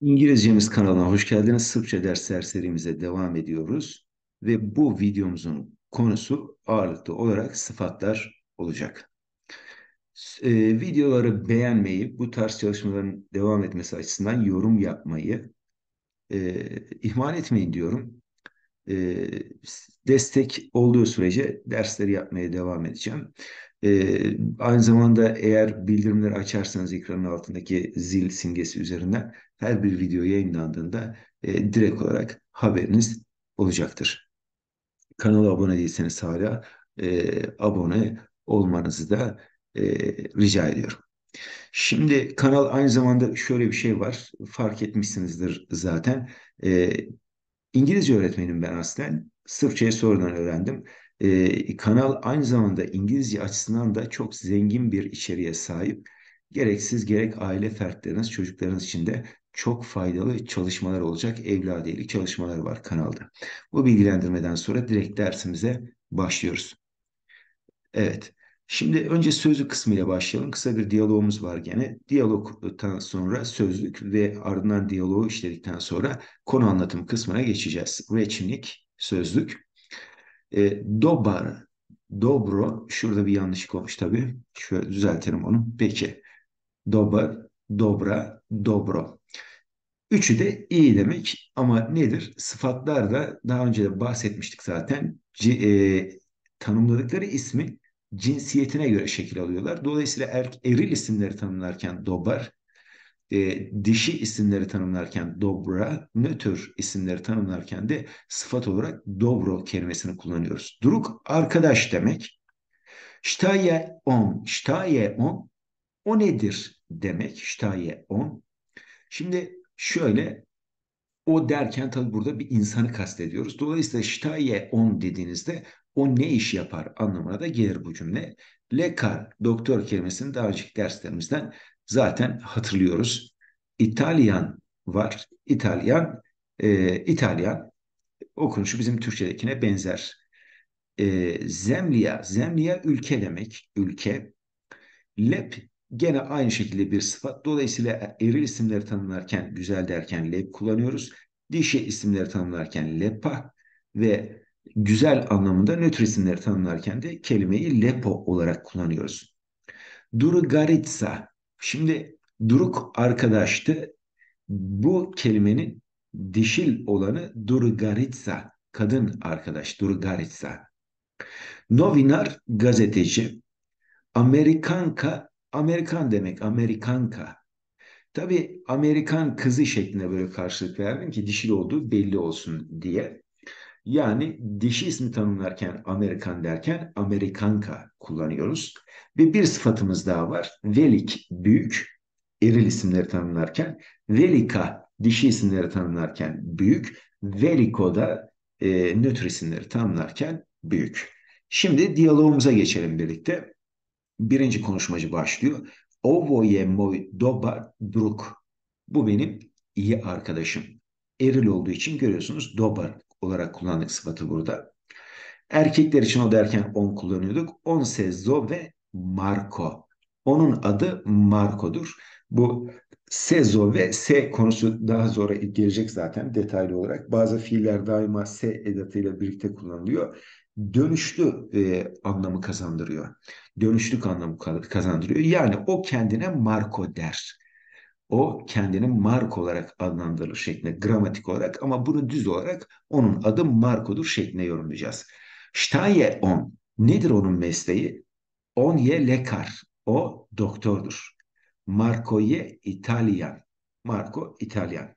İngilizcemiz kanalına hoş geldiniz. Sırpça dersler serimize devam ediyoruz. Ve bu videomuzun konusu ağırlıklı olarak sıfatlar olacak. E, videoları beğenmeyi, bu tarz çalışmaların devam etmesi açısından yorum yapmayı e, ihmal etmeyin diyorum. E, destek olduğu sürece dersleri yapmaya devam edeceğim. E, aynı zamanda eğer bildirimleri açarsanız ekranın altındaki zil simgesi üzerinden her bir video yayınlandığında e, direkt olarak haberiniz olacaktır. Kanala abone değilseniz hala e, abone olmanızı da e, rica ediyorum. Şimdi kanal aynı zamanda şöyle bir şey var. Fark etmişsinizdir zaten. E, İngilizce öğretmenim ben aslen. Sırpçayı sonradan öğrendim. Ee, kanal aynı zamanda İngilizce açısından da çok zengin bir içeriğe sahip. Gerek siz gerek aile fertleriniz, çocuklarınız için de çok faydalı çalışmalar olacak. Evladiyelik çalışmalar var kanalda. Bu bilgilendirmeden sonra direkt dersimize başlıyoruz. Evet. Şimdi önce sözlük kısmıyla başlayalım. Kısa bir diyalogumuz var gene. Diyalogtan sonra sözlük ve ardından diyaloğu işledikten sonra konu anlatım kısmına geçeceğiz. Rečnik, sözlük. E, dobar, dobro, şurada bir yanlışlık olmuş tabii. Şöyle düzeltelim onu. Peki. Dobar, dobra, dobro. Üçü de iyi demek ama nedir? Sıfatlar da daha önce de bahsetmiştik zaten. C e, tanımladıkları ismi cinsiyetine göre şekil alıyorlar. Dolayısıyla er, eril isimleri tanımlarken dobar, e, dişi isimleri tanımlarken dobra, nötr isimleri tanımlarken de sıfat olarak dobro kelimesini kullanıyoruz. Duruk arkadaş demek. Ştaye on, ştaye on, o nedir demek, ştaye on. Şimdi şöyle o derken tabii burada bir insanı kastediyoruz. Dolayısıyla ştaye on dediğinizde o ne iş yapar anlamına da gelir bu cümle. Lekar, doktor kelimesini daha önceki derslerimizden zaten hatırlıyoruz. İtalyan var. İtalyan, e, İtalyan okunuşu bizim Türkçedekine benzer. E, zemliya, zemliya ülke demek, ülke. Lep gene aynı şekilde bir sıfat. Dolayısıyla eril isimleri tanımlarken, güzel derken lep kullanıyoruz. Dişi isimleri tanımlarken lepa ve güzel anlamında nötr isimleri tanımlarken de kelimeyi lepo olarak kullanıyoruz. Durugaritsa. Şimdi duruk arkadaştı. Bu kelimenin dişil olanı Durugaritsa. Kadın arkadaş Durugaritsa. Novinar gazeteci. Amerikanka, Amerikan demek, Amerikanka. Tabii Amerikan kızı şeklinde böyle karşılık verdim ki dişil olduğu belli olsun diye. Yani dişi ismi tanımlarken Amerikan derken Amerikanka kullanıyoruz. Ve bir sıfatımız daha var. Velik, büyük, eril isimleri tanımlarken. Velika, dişi isimleri tanımlarken büyük. Veliko da e, nötr isimleri tanımlarken büyük. Şimdi diyalogumuza geçelim birlikte. Birinci konuşmacı başlıyor. Ovo je moj dobar drug. Bu benim iyi arkadaşım. Eril olduğu için görüyorsunuz dobar olarak kullandık sıfatı burada. Erkekler için o derken on kullanıyorduk. On Sezo ve Marco. Onun adı Marco'dur. Bu Sezo ve se konusu daha sonra gelecek zaten detaylı olarak. Bazı fiiller daima se edatıyla birlikte kullanılıyor. Dönüşlü e, anlamı kazandırıyor. Dönüşlük anlamı kazandırıyor. Yani o kendine Marco der. O kendini Mark olarak adlandırılır şeklinde gramatik olarak ama bunu düz olarak onun adı Marco'dur şeklinde yorumlayacağız. Steye on. Nedir onun mesleği? On ye lekar. O doktordur. Marco ye İtalyan. Marco İtalyan.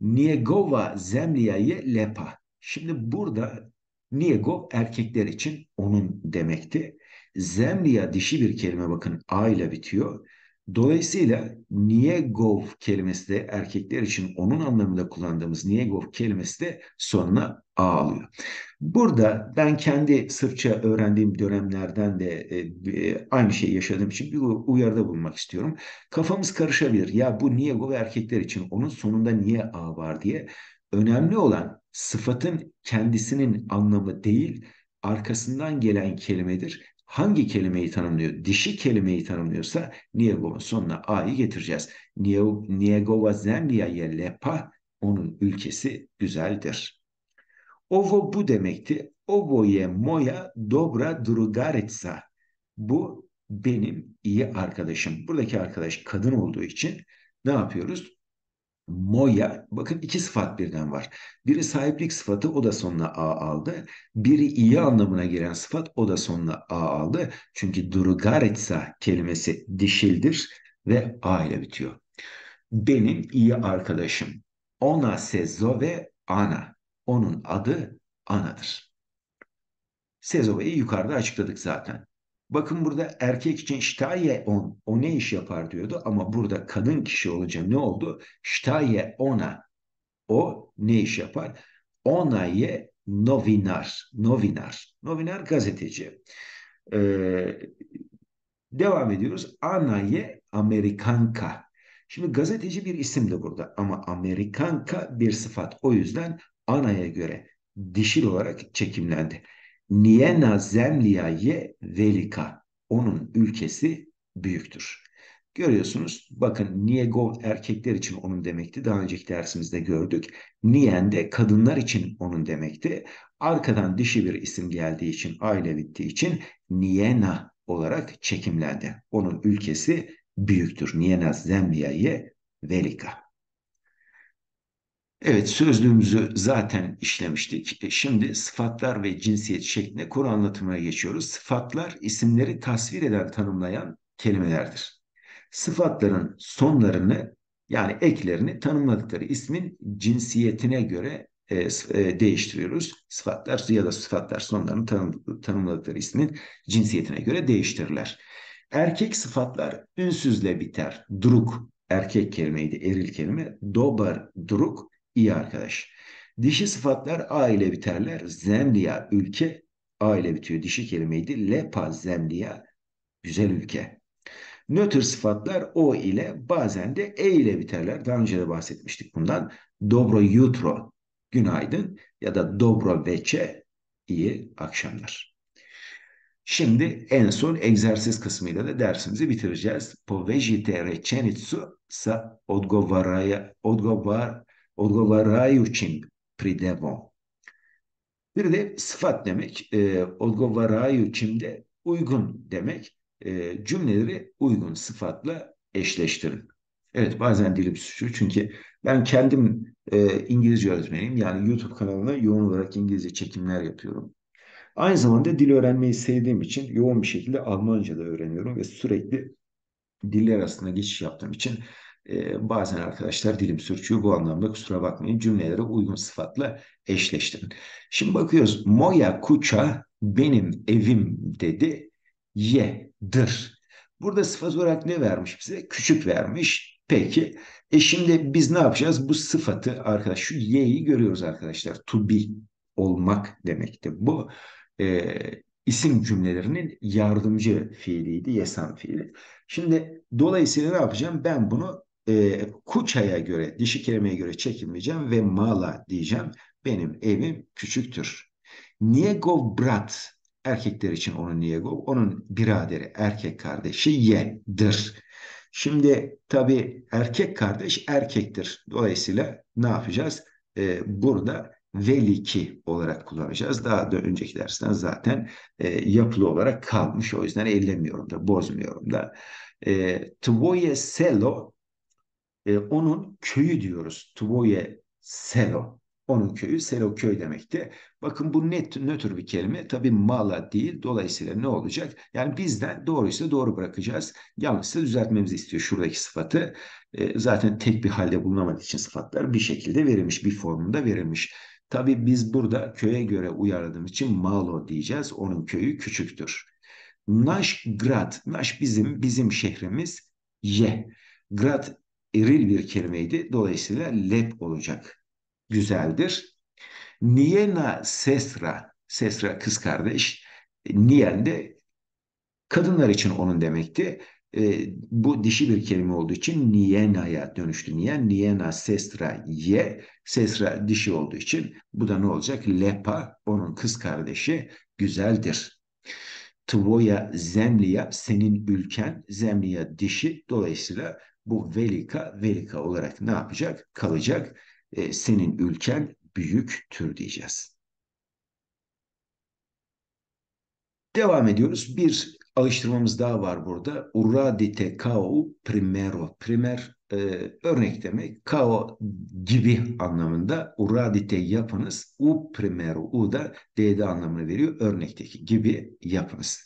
Niegova zemlya ye lepa. Şimdi burada Niegov erkekler için onun demekti. Zemlya dişi bir kelime bakın A ile bitiyor. Dolayısıyla Niegov kelimesi de erkekler için onun anlamında kullandığımız Niegov kelimesi de sonuna A alıyor. Burada ben kendi Sırpça öğrendiğim dönemlerden de e, aynı şeyi yaşadığım için bir uyarıda bulunmak istiyorum. Kafamız karışabilir. Ya bu Niegov erkekler için onun sonunda niye A var diye. Önemli olan sıfatın kendisinin anlamı değil, arkasından gelen kelimedir hangi kelimeyi tanımlıyor? Dişi kelimeyi tanımlıyorsa Niegov'un sonuna A'yı getireceğiz. Niegova zemlya lepa onun ülkesi güzeldir. Ovo bu demekti. Ovo je moja dobra drugarica. Bu benim iyi arkadaşım. Buradaki arkadaş kadın olduğu için ne yapıyoruz? Moya, bakın iki sıfat birden var. Biri sahiplik sıfatı, o da sonuna a aldı. Biri iyi anlamına gelen sıfat, o da sonuna a aldı. Çünkü drugaretsa kelimesi dişildir ve a ile bitiyor. Benim iyi arkadaşım. Ona se ve Ana. Onun adı Ana'dır. Sezove'yi yukarıda açıkladık zaten. Bakın burada erkek için ştaye on, o ne iş yapar diyordu ama burada kadın kişi olunca ne oldu? Ştaye ona, o ne iş yapar? Ona ye novinar, novinar, novinar gazeteci. Ee, devam ediyoruz. Anaye Amerikanka. Şimdi gazeteci bir isim de burada ama Amerikanka bir sıfat. O yüzden anaya göre dişil olarak çekimlendi. Niena Zemliyaye Velika. Onun ülkesi büyüktür. Görüyorsunuz bakın Niegov erkekler için onun demekti. Daha önceki dersimizde gördük. Nien de kadınlar için onun demekti. Arkadan dişi bir isim geldiği için, aile bittiği için Niena olarak çekimlendi. Onun ülkesi büyüktür. Niena Zemliyaye Velika. Evet sözlüğümüzü zaten işlemiştik. E, şimdi sıfatlar ve cinsiyet şeklinde konu anlatımına geçiyoruz. Sıfatlar isimleri tasvir eden, tanımlayan kelimelerdir. Sıfatların sonlarını yani eklerini tanımladıkları ismin cinsiyetine göre e, e, değiştiriyoruz. Sıfatlar ya da sıfatlar sonlarını tanım, tanımladıkları ismin cinsiyetine göre değiştirirler. Erkek sıfatlar ünsüzle biter. Druk erkek kelimeydi, eril kelime. Dobar, druk iyi arkadaş. Dişi sıfatlar A ile biterler. Zemliya ülke A ile bitiyor. Dişi kelimeydi. Lepa zemliya güzel ülke. Nötr sıfatlar O ile bazen de E ile biterler. Daha önce de bahsetmiştik bundan. Dobro jutro günaydın ya da dobro veçe iyi akşamlar. Şimdi en son egzersiz kısmıyla da dersimizi bitireceğiz. Povežite rečenicu sa odgovaraja, odgovar, odgovarajućim pridevom. Bir de sıfat demek. E, odgovarajućim de uygun demek. E, cümleleri uygun sıfatla eşleştirin. Evet bazen dilim suçu çünkü ben kendim e, İngilizce öğretmeniyim. Yani YouTube kanalına yoğun olarak İngilizce çekimler yapıyorum. Aynı zamanda dil öğrenmeyi sevdiğim için yoğun bir şekilde Almanca da öğreniyorum ve sürekli diller arasında geçiş yaptığım için bazen arkadaşlar dilim sürçüyor. Bu anlamda kusura bakmayın cümlelere uygun sıfatla eşleştirin. Şimdi bakıyoruz. Moya kuça benim evim dedi. Ye'dir. Burada sıfat olarak ne vermiş bize? Küçük vermiş. Peki. E şimdi biz ne yapacağız? Bu sıfatı arkadaş şu ye'yi görüyoruz arkadaşlar. To be olmak demekti. Bu e, isim cümlelerinin yardımcı fiiliydi. Yesan fiili. Şimdi dolayısıyla ne yapacağım? Ben bunu e, Kuça'ya göre, dişi kelimeye göre çekilmeyeceğim ve mala diyeceğim. Benim evim küçüktür. Niegov brat, erkekler için onun Niegov, onun biraderi, erkek kardeşi ye'dir. Şimdi tabii erkek kardeş erkektir. Dolayısıyla ne yapacağız? Ee, burada veliki olarak kullanacağız. Daha da önceki dersten zaten e, yapılı olarak kalmış. O yüzden ellemiyorum da, bozmuyorum da. E, tvoje selo e, onun köyü diyoruz. Tvoje Selo. Onun köyü Selo köy demekti. Bakın bu net nötr bir kelime. Tabi mala değil. Dolayısıyla ne olacak? Yani bizden doğruysa doğru bırakacağız. Yanlışsa düzeltmemizi istiyor şuradaki sıfatı. E, zaten tek bir halde bulunamadığı için sıfatlar bir şekilde verilmiş. Bir formunda verilmiş. Tabi biz burada köye göre uyarladığımız için malo diyeceğiz. Onun köyü küçüktür. Naş grad. Naş bizim, bizim şehrimiz. Ye. Grad eril bir kelimeydi. Dolayısıyla lep olacak. Güzeldir. Niena sesra, sesra kız kardeş. Nien de kadınlar için onun demekti. E, bu dişi bir kelime olduğu için niena'ya dönüştü. Nien, niena sesra ye, sesra dişi olduğu için bu da ne olacak? Lepa, onun kız kardeşi güzeldir. tvoya zemliya senin ülken, zemliya dişi. Dolayısıyla bu velika velika olarak ne yapacak? Kalacak. E, senin ülken büyük tür diyeceğiz. Devam ediyoruz. Bir alıştırmamız daha var burada. Uradite kao primero. Primer e, örnek demek. Kao gibi anlamında. Uradite yapınız. U primero. U da D'de anlamını veriyor. Örnekteki gibi yapınız.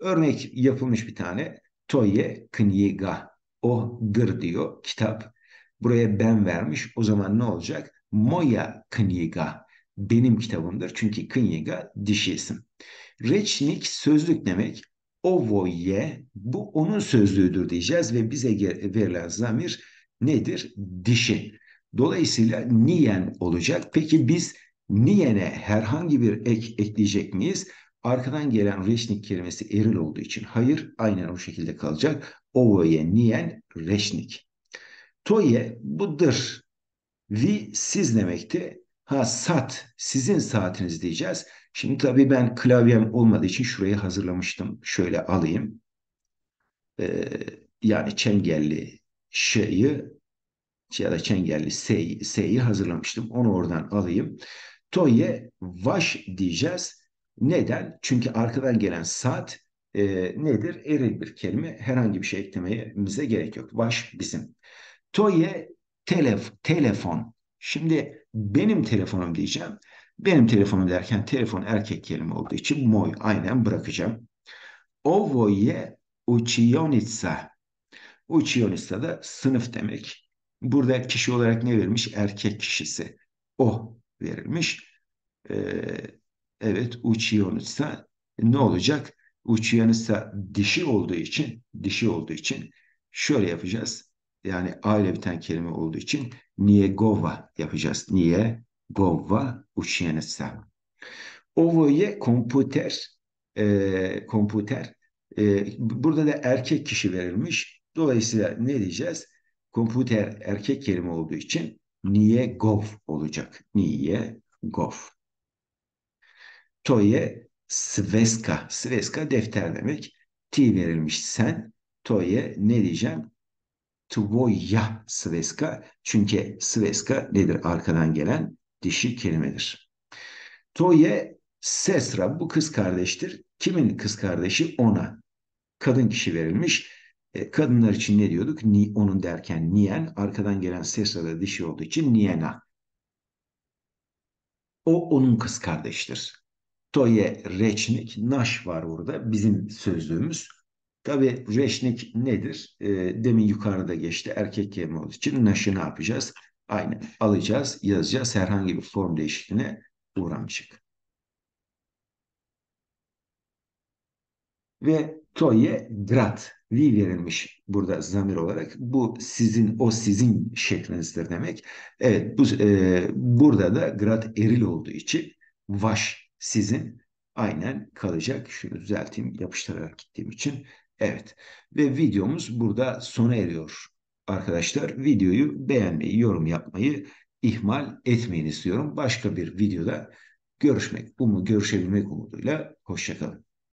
Örnek yapılmış bir tane. Toye kniga. O'dır diyor kitap. Buraya ben vermiş. O zaman ne olacak? Moya kniga. Benim kitabımdır. Çünkü kniga dişi isim. Reçnik sözlük demek. Ovoye bu onun sözlüğüdür diyeceğiz ve bize verilen zamir nedir? Dişi. Dolayısıyla niyen olacak. Peki biz niyene herhangi bir ek ekleyecek miyiz? Arkadan gelen reşnik kelimesi eril olduğu için hayır aynen o şekilde kalacak. Ovoye niyen reşnik. Toye budur. Vi siz demekti. Ha sat sizin saatiniz diyeceğiz. Şimdi tabii ben klavyem olmadığı için şurayı hazırlamıştım. Şöyle alayım. Ee, yani çengelli şeyi ya da çengelli S'yi, hazırlamıştım. Onu oradan alayım. Toye vaş diyeceğiz. Neden? Çünkü arkadan gelen saat e, nedir? Eril bir kelime. Herhangi bir şey eklememize gerek yok. Vaş bizim. Toye telef, telefon. Şimdi benim telefonum diyeceğim. Benim telefonum derken telefon erkek kelime olduğu için moy aynen bırakacağım. Ovoye učionica. Učionica da sınıf demek. Burada kişi olarak ne verilmiş? Erkek kişisi. O verilmiş. Ee, evet učionica ne olacak? Učionica dişi olduğu için dişi olduğu için şöyle yapacağız. Yani aile biten kelime olduğu için Niegova yapacağız. Niye? Gova učenica. Ovo je komputer. E, komputer. E, burada da erkek kişi verilmiş. Dolayısıyla ne diyeceğiz? Komputer erkek kelime olduğu için niye gov olacak. Niye gov. Toye sveska. Sveska defter demek. T verilmiş sen. Toye ne diyeceğim? Tvoya sveska. Çünkü sveska nedir arkadan gelen? dişi kelimedir. Toye sesra bu kız kardeştir. Kimin kız kardeşi? Ona. Kadın kişi verilmiş. E, kadınlar için ne diyorduk? Ni, onun derken niyen. Arkadan gelen sesra da dişi olduğu için niyena. O onun kız kardeştir. Toye reçnik, naş var burada bizim sözlüğümüz. Tabi reşnik nedir? E, demin yukarıda geçti. Erkek kelime olduğu için naşı ne yapacağız? Aynen alacağız, yazacağız. Herhangi bir form değişikliğine uğramayacak. Ve toye grat, vi verilmiş burada zamir olarak. Bu sizin, o sizin şeklinizdir demek. Evet, bu, e, burada da grat eril olduğu için vaş sizin aynen kalacak. Şunu düzelteyim, yapıştırarak gittiğim için. Evet, ve videomuz burada sona eriyor arkadaşlar videoyu beğenmeyi, yorum yapmayı ihmal etmeyin istiyorum. Başka bir videoda görüşmek, umu görüşebilmek umuduyla hoşçakalın.